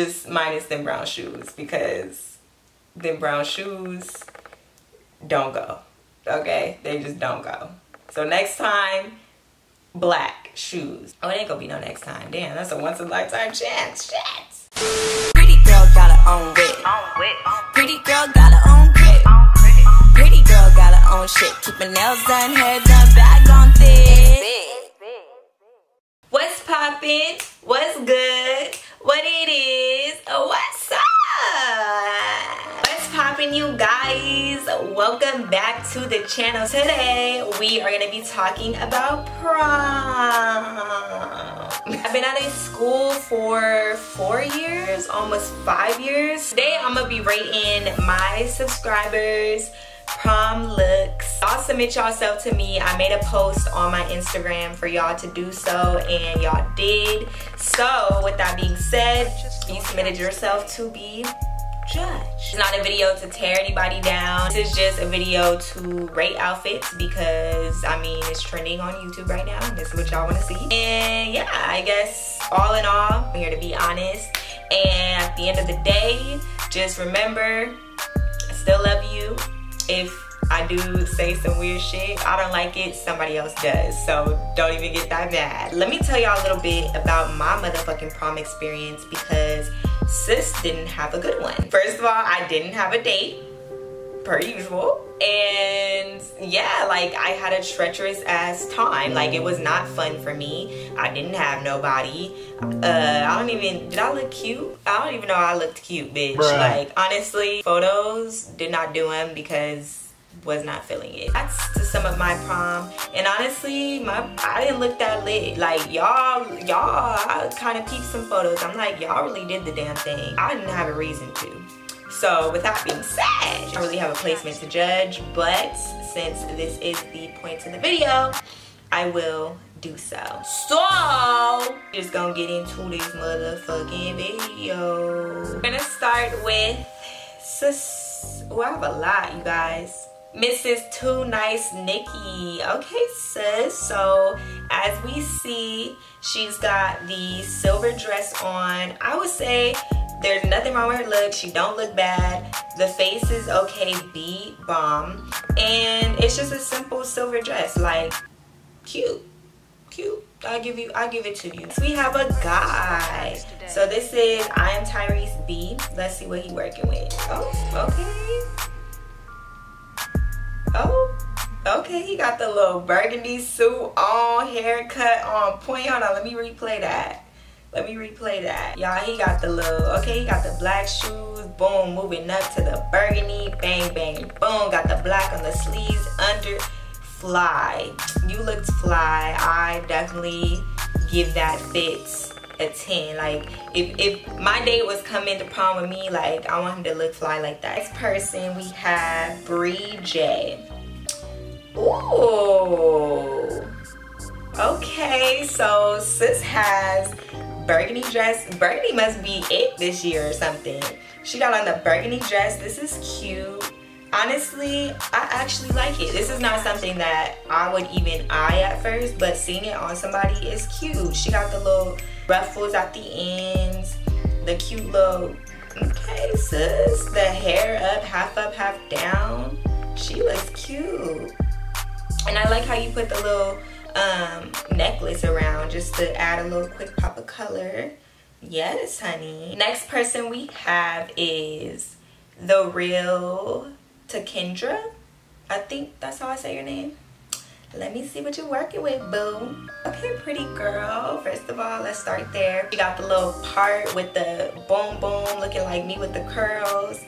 Just minus them brown shoes because them brown shoes don't go. Okay? They just don't go. So next time, black shoes. Oh, it ain't gonna be no next time. Damn, that's a once in a lifetime chance. Shit. Pretty girl got her own whip. Pretty girl got her own grip. Pretty girl got her own shit. Keep her nails done, hair done, bag on thick. What's poppin'? What's good? What it is? What's up? What's poppin', you guys? Welcome back to the channel. Today, we are gonna be talking about prom. I've been out of school for four years, almost five years. Today, I'm gonna be rating my subscribers prom looks. Y'all submit yourself to me. I made a post on my Instagram for y'all to do so and y'all did. So with that being said, you submitted yourself to be judged. It's not a video to tear anybody down. This is just a video to rate outfits because I mean it's trending on YouTube right now. This is what y'all want to see. And yeah, I guess all in all, I'm here to be honest. And at the end of the day, just remember, I still love you if I do say some weird shit, I don't like it, somebody else does. So don't even get that mad. Let me tell y'all a little bit about my motherfucking prom experience because sis didn't have a good one. First of all, I didn't have a date, per usual. And yeah, like I had a treacherous ass time. Like it was not fun for me. I didn't have nobody. Uh, I don't even, did I look cute? I don't even know I looked cute, bitch. Bruh. Like honestly, photos did not do them because was not feeling it. That's to sum up my prom. And honestly, my I didn't look that lit. Like y'all, y'all, I kind of peeped some photos. I'm like, y'all really did the damn thing. I didn't have a reason to. So with that being said, I really have a placement to judge, but since this is the point of the video, I will do so. So, just gonna get into this motherfucking video. We're gonna start with sis. Oh, I have a lot, you guys. Mrs. Too Nice Nikki. Okay, sis. So, as we see, she's got the silver dress on. I would say there's nothing wrong with her look. She don't look bad. The face is okay, B bomb. And it's just a simple silver dress. Like, cute. Cute. I'll give you I'll give it to you. So we have a guy. So this is I am Tyrese B. Let's see what he working with. Oh, okay. Oh, okay. He got the little burgundy suit on, haircut on point. Hold on, let me replay that. Let me replay that. Y'all, he got the little, okay, he got the black shoes, boom, moving up to the burgundy, bang, bang, boom, got the black on the sleeves, under, fly. You looked fly. I definitely give that fit a 10. Like, if, if my date was coming to prom with me, like, I want him to look fly like that. Next person, we have Bree J. Ooh. Okay, so sis has burgundy dress. Burgundy must be it this year or something. She got on the burgundy dress. This is cute. Honestly, I actually like it. This is not something that I would even eye at first, but seeing it on somebody is cute. She got the little ruffles at the ends, the cute little, okay sis, the hair up, half up, half down. She looks cute. And I like how you put the little um, necklace around just to add a little quick pop of color. Yes, honey. Next person we have is the real Takendra. I think that's how I say your name. Let me see what you're working with, boo. Okay, pretty girl. First of all, let's start there. You got the little part with the boom boom looking like me with the curls.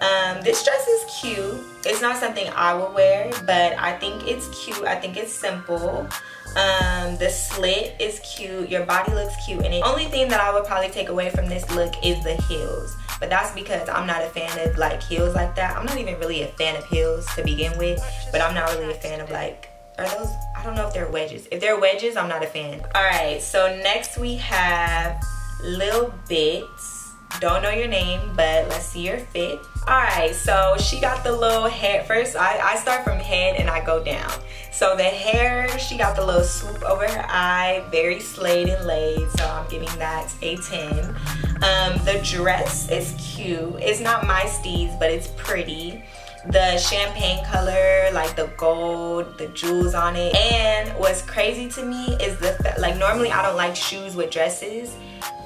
Um, this dress is cute. It's not something I would wear, but I think it's cute. I think it's simple. Um, the slit is cute. Your body looks cute. And the only thing that I would probably take away from this look is the heels. But that's because I'm not a fan of like heels like that. I'm not even really a fan of heels to begin with. But I'm not really a fan of like, are those, I don't know if they're wedges. If they're wedges, I'm not a fan. All right, so next we have Lil Bits Don't know your name, but let's see your fit. All right, so she got the little hair. First, I, I start from head and I go down. So the hair, she got the little swoop over her eye, very slayed and laid. So I'm giving that a 10. Um, the dress is cute. It's not my steez, but it's pretty the champagne color like the gold the jewels on it and what's crazy to me is the like normally i don't like shoes with dresses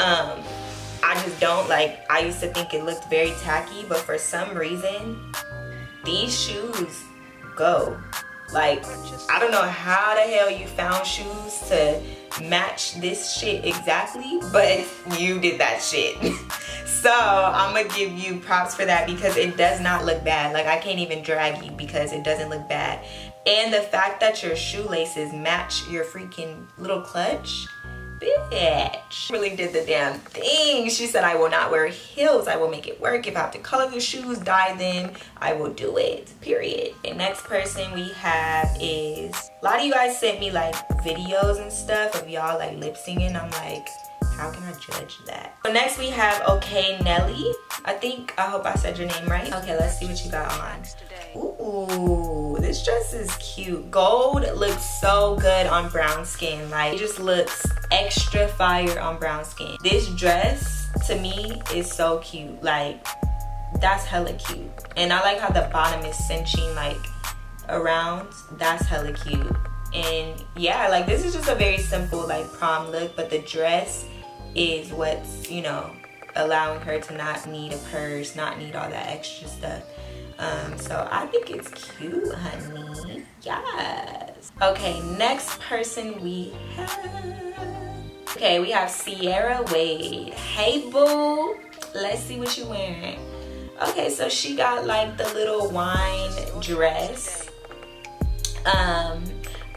um i just don't like i used to think it looked very tacky but for some reason these shoes go like i don't know how the hell you found shoes to match this shit exactly but you did that shit So I'm gonna give you props for that because it does not look bad. Like I can't even drag you because it doesn't look bad. And the fact that your shoelaces match your freaking little clutch, bitch. Really did the damn thing. She said, I will not wear heels. I will make it work. If I have to color the shoes, dye them, I will do it, period. And next person we have is, a lot of you guys sent me like videos and stuff of y'all like lip singing. I'm like, how can I judge that? So next we have Okay Nelly. I think, I hope I said your name right. Okay, let's see what you got on. Ooh, this dress is cute. Gold looks so good on brown skin. Like, it just looks extra fire on brown skin. This dress, to me, is so cute. Like, that's hella cute. And I like how the bottom is cinching, like, around. That's hella cute. And yeah, like, this is just a very simple, like, prom look. But the dress is what's, you know, allowing her to not need a purse, not need all that extra stuff. Um, so I think it's cute, honey. Yes. Okay, next person we have. Okay, we have Sierra Wade. Hey, boo. Let's see what you wearing. Okay, so she got like the little wine dress. Um,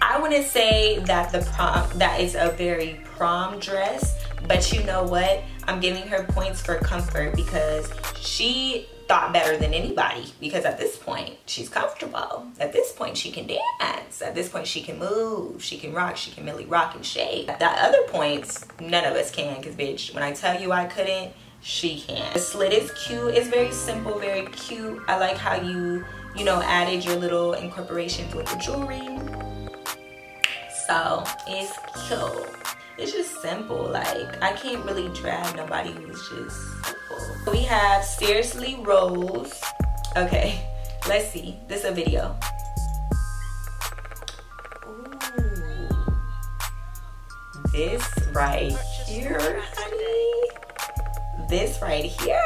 I wouldn't say that the prom that is a very prom dress but you know what? I'm giving her points for comfort because she thought better than anybody because at this point she's comfortable. At this point she can dance. At this point she can move. She can rock. She can really rock and shake. At that other points none of us can because bitch when i tell you i couldn't she can the slit is cute. It's very simple very cute. I like how you you know added your little incorporations with the jewelry. So it's cute it's just simple. Like I can't really drag nobody who's just simple. We have Seriously Rose. Okay, let's see. This is a video. Ooh. This right here, honey. This right here.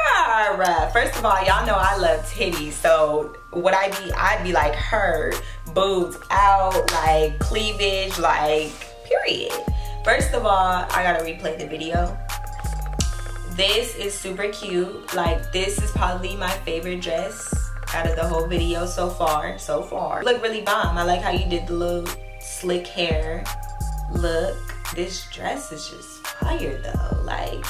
First of all, y'all know I love titties. So would I be, I'd be like her, boobs out, like cleavage, like period. First of all, I gotta replay the video. This is super cute. Like this is probably my favorite dress out of the whole video so far. So far. Look really bomb. I like how you did the little slick hair look. This dress is just fire though. Like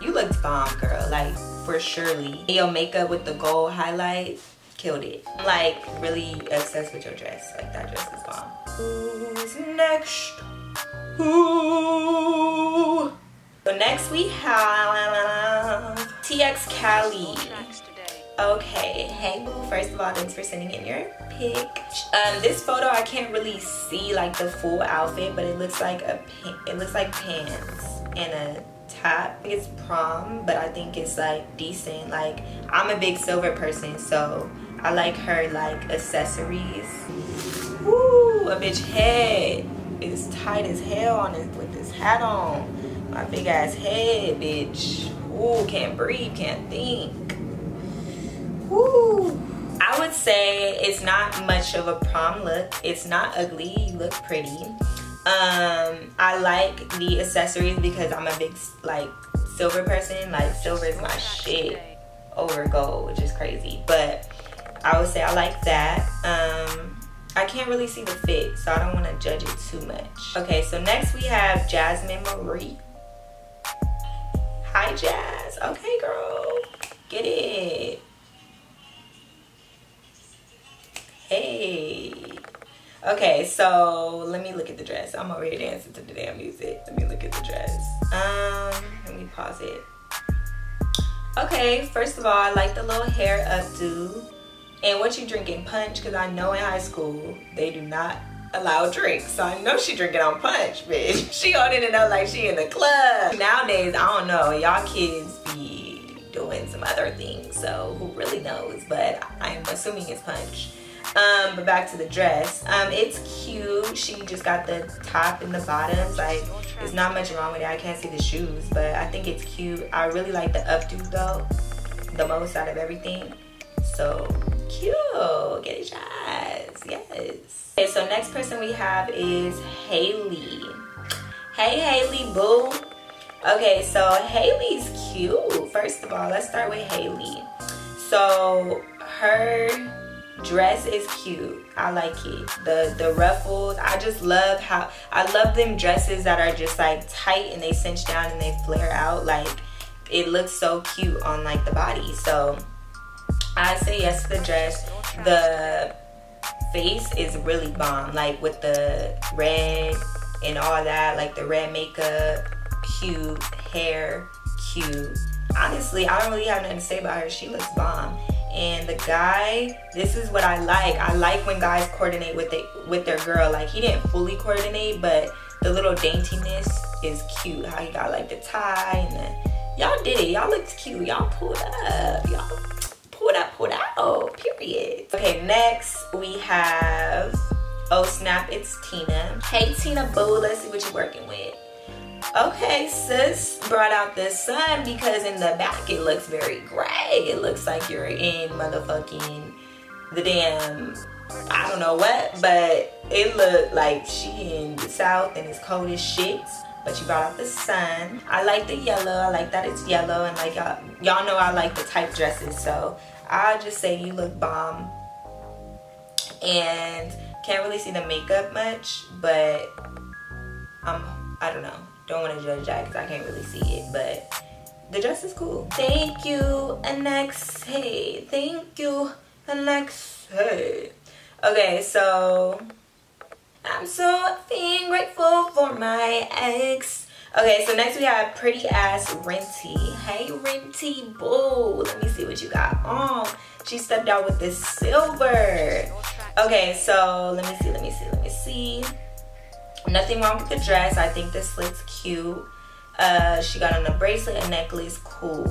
you looked bomb girl. Like for surely. Your makeup with the gold highlight killed it. I'm like really obsessed with your dress. Like that dress is bomb. Who's next? Ooh. So next we have TX Cali. Okay, hey boo. First of all, thanks for sending in your pic. Um, this photo I can't really see like the full outfit, but it looks like a it looks like pants and a top. It's prom, but I think it's like decent. Like I'm a big silver person, so I like her like accessories. Woo, a bitch head is tight as hell on this with this hat on. My big ass head, bitch. Ooh, can't breathe, can't think. Ooh. I would say it's not much of a prom look. It's not ugly, you look pretty. Um, I like the accessories because I'm a big like silver person. Like silver is my shit over gold, which is crazy. But I would say I like that. Um, I can't really see the fit, so I don't want to judge it too much. Okay, so next we have Jasmine Marie. Hi, Jazz. Okay, girl. Get it. Hey. Okay, so let me look at the dress. I'm over here dancing to the damn music. Let me look at the dress. Um, let me pause it. Okay, first of all, I like the little hair updo. And what you drinking? Punch? Because I know in high school, they do not allow drinks. So I know she drinking on punch, bitch. She holding it up like she in the club. Nowadays, I don't know. Y'all kids be doing some other things. So who really knows? But I'm assuming it's punch. Um, but back to the dress. Um, it's cute. She just got the top and the bottoms. Like, there's not much wrong with it. I can't see the shoes, but I think it's cute. I really like the updo though, the most out of everything. So Get it, shots. Yes. Okay, so next person we have is Haley. Hey, Haley, boo. Okay, so Haley's cute. First of all, let's start with Haley. So her dress is cute i like it the the ruffles i just love how i love them dresses that are just like tight and they cinch down and they flare out like it looks so cute on like the body so i say yes to the dress the face is really bomb like with the red and all that like the red makeup cute hair cute. Honestly i don't really have nothing to say about her. She looks bomb. And the guy this is what i like. I like when guys coordinate with it with their girl. Like he didn't fully coordinate but the little daintiness is cute. How he got like the tie and the y'all did it. Y'all looked cute. Y'all pulled up. Y'all pulled up pulled out period okay next we have oh snap it's tina hey tina boo let's see what you're working with okay, sis brought out the sun because in the back it looks very gray. It looks like you're in motherfucking the damn, I don't know what, but it looked like she in the south and it's cold as shit. But you brought out the sun. I like the yellow. I like that it's yellow. And like y'all, know I like the tight dresses. So I'll just say you look bomb. And can't really see the makeup much, but I'm I don't know don't want to judge that because I can't really see it, but the dress is cool. Thank you, next, hey, thank you, next, hey. Okay, so I'm so being grateful for my ex. Okay, so next we have pretty ass Renty. Hey Renty, boo. Let me see what you got on. She stepped out with this silver. Okay, so let me see, let me see, let me see. Nothing wrong with the dress. I think this looks cute. Uh, she got on a bracelet, a necklace, cool.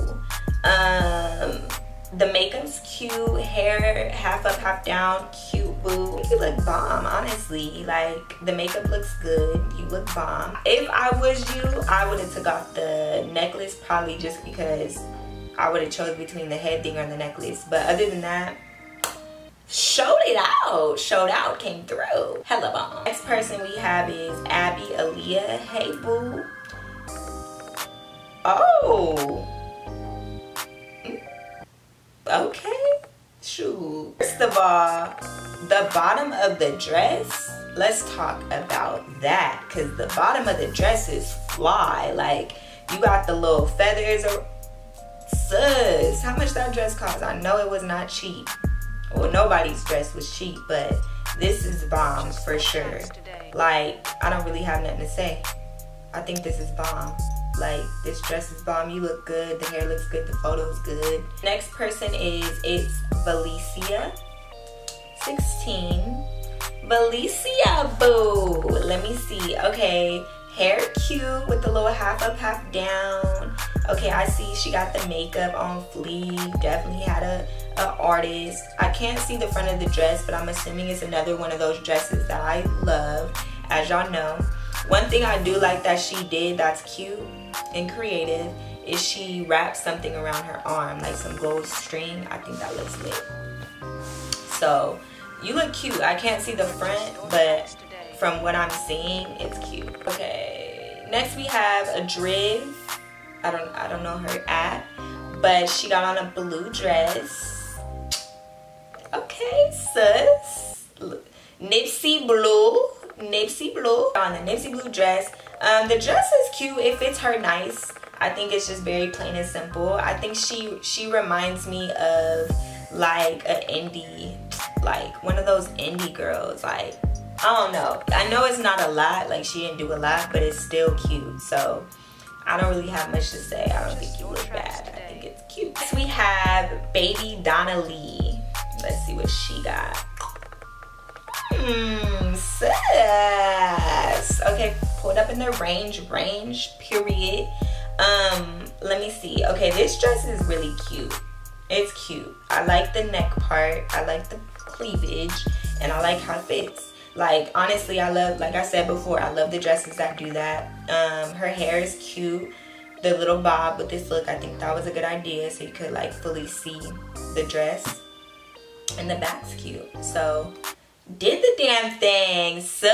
Um, the makeup's cute. Hair half up, half down, cute boo. You look bomb, honestly. Like the makeup looks good. You look bomb. If I was you, I would have took off the necklace probably just because I would have chose between the head thing or the necklace. But other than that, showed it out. Showed out, came through. Hella bomb. Next person we have is Abby Aaliyah. Hey, boo. Oh. Okay. Shoot. First of all, the bottom of the dress, let's talk about that. Because the bottom of the dress is fly. Like, you got the little feathers. Or, sus, how much that dress cost? I know it was not cheap well nobody's dress was cheap but this is bomb for sure. like i don't really have nothing to say. I think this is bomb. Like this dress is bomb. You look good. The hair looks good. The photo's good. Next person is it's Valicia 16 Valicia boo. Let me see. Okay. Hair cute with the little half up half down okay i see she got the makeup on fleek definitely had a an artist. I can't see the front of the dress, but I'm assuming it's another one of those dresses that I love, as y'all know. One thing I do like that she did that's cute and creative is she wrapped something around her arm, like some gold string. I think that looks lit. So, you look cute. I can't see the front, but from what I'm seeing, it's cute. Okay, next we have a Driv. I don't, I don't know her at, but she got on a blue dress Okay, sis. Nipsey Blue. Nipsey Blue. On the Nipsey Blue dress. Um, the dress is cute. It fits her nice. I think it's just very plain and simple. I think she she reminds me of like an indie, like one of those indie girls. Like I don't know. I know it's not a lot. Like she didn't do a lot, but it's still cute. So I don't really have much to say. I don't think you look bad. I think it's cute. Next we have baby Donna Lee. Let's see what she got. Hmm, sis. Okay, pulled up in the range, range, period. Um, let me see. Okay, this dress is really cute. It's cute. I like the neck part. I like the cleavage. And I like how it fits. Like, honestly, I love, like I said before, I love the dresses that do that. Um, her hair is cute. The little bob with this look, I think that was a good idea. So you could, like, fully see the dress. And the back's cute. So, did the damn thing, sus.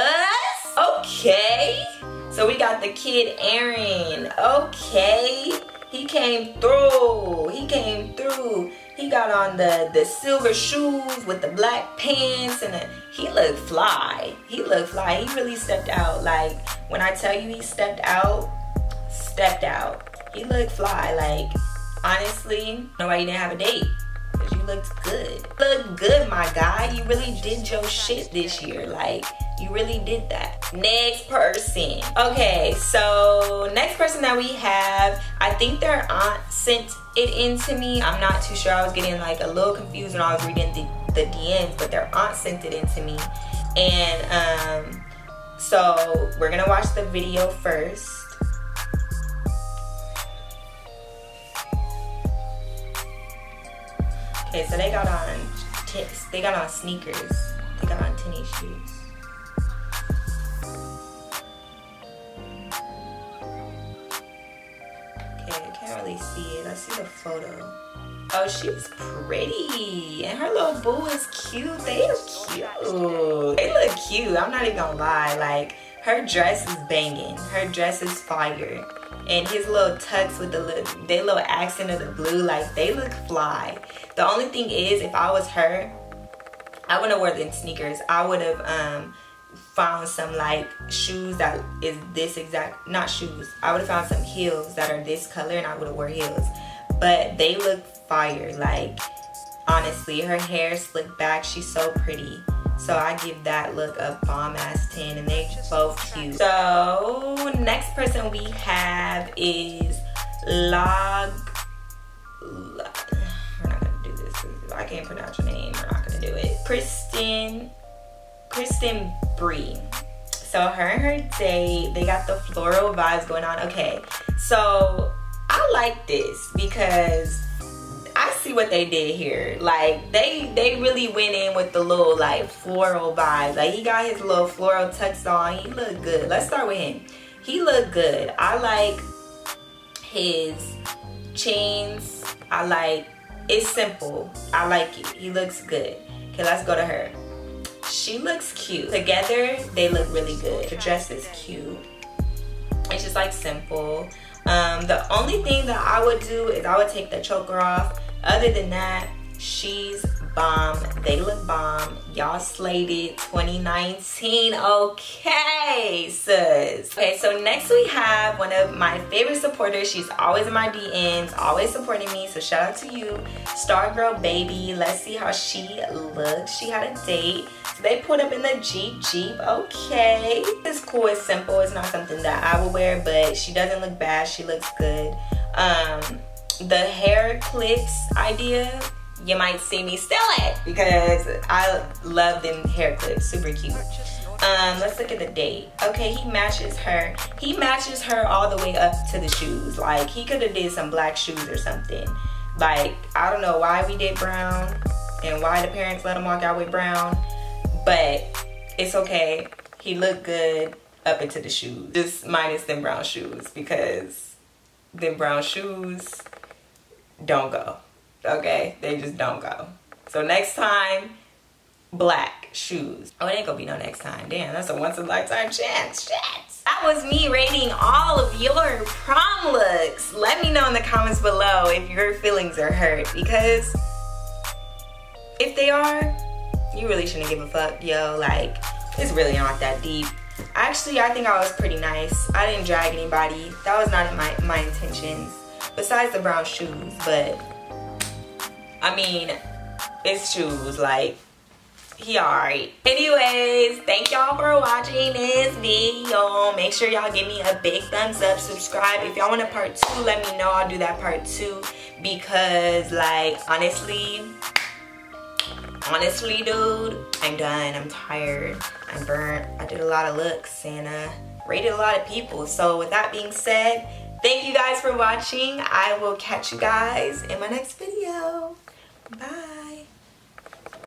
Okay. So we got the kid Aaron. Okay. He came through. He came through. He got on the, the silver shoes with the black pants and the, he looked fly. He looked fly. He really stepped out. Like when I tell you he stepped out, stepped out. He looked fly. Like honestly, nobody didn't have a date Cause you looked good. look good, my guy. You really did your shit this year. Like, you really did that. Next person. Okay, so next person that we have, I think their aunt sent it in to me. I'm not too sure. I was getting like a little confused when I was reading the, the DMs, but their aunt sent it into me. And um, so we're gonna watch the video first. Okay, so they got on tips. They got on sneakers. They got on tennis shoes. Can't really see it. I see the photo. Oh, she's pretty. And her little boo is cute. They are cute. They look cute. I'm not even gonna lie. Like, her dress is banging. Her dress is fire and his little tux with the little, they little accent of the blue, like they look fly. The only thing is, if I was her, I wouldn't have worn them sneakers. I would have um, found some like shoes that is this exact, not shoes. I would have found some heels that are this color and I would have wore heels. But they look fire. Like honestly, her hair slicked back. She's so pretty. So I give that look a bomb ass 10 and they both cute. So next person we have is Log. We're not gonna do this. I can't pronounce your name. We're not gonna do it. Kristen, Kristen Bree. So her and her date, they got the floral vibes going on. Okay, so I like this because I see what they did here. Like they they really went in with the little like floral vibes. Like he got his little floral tux on. He looked good. Let's start with him. He looked good. I like his chains. I like it's simple. I like it. He looks good. Okay, let's go to her. She looks cute. Together, they look really good. The dress is cute. It's just like simple. Um, the only thing that I would do is I would take the choker off other than that, she's bomb. They look bomb. Y'all slated 2019. Okay, sis. Okay, so next we have one of my favorite supporters. She's always in my DMs, always supporting me. So shout out to you, Star Girl Baby. Let's see how she looks. She had a date. So they put up in the Jeep Jeep. Okay. It's cool, it's simple. It's not something that I would wear, but she doesn't look bad. She looks good. Um, the hair clips idea you might see me steal it. Because I love them hair clips super cute. Um let's look at the date. Okay he matches her. He matches her all the way up to the shoes. Like he could have did some black shoes or something. Like I don't know why we did brown and why the parents let him walk out with brown but it's okay. He looked good up into the shoes. Just minus them brown shoes because them brown shoes don't go. Okay? They just don't go. So next time, black shoes. Oh, it ain't gonna be no next time. Damn, that's a once in a lifetime chance. Shit. That was me rating all of your prom looks. Let me know in the comments below if your feelings are hurt because if they are, you really shouldn't give a fuck, yo. Like, it's really not that deep. Actually, I think I was pretty nice. I didn't drag anybody. That was not my, my intentions besides the brown shoes but I mean it's shoes like he alright. Anyways thank y'all for watching. This video make sure y'all give me a big thumbs up. Subscribe. If y'all want a part two let me know. I'll do that part two because like honestly honestly dude i'm done. I'm tired. I'm burnt. I did a lot of looks and rated a lot of people. So with that being said thank you guys for watching. I will catch you guys in my next video Bye.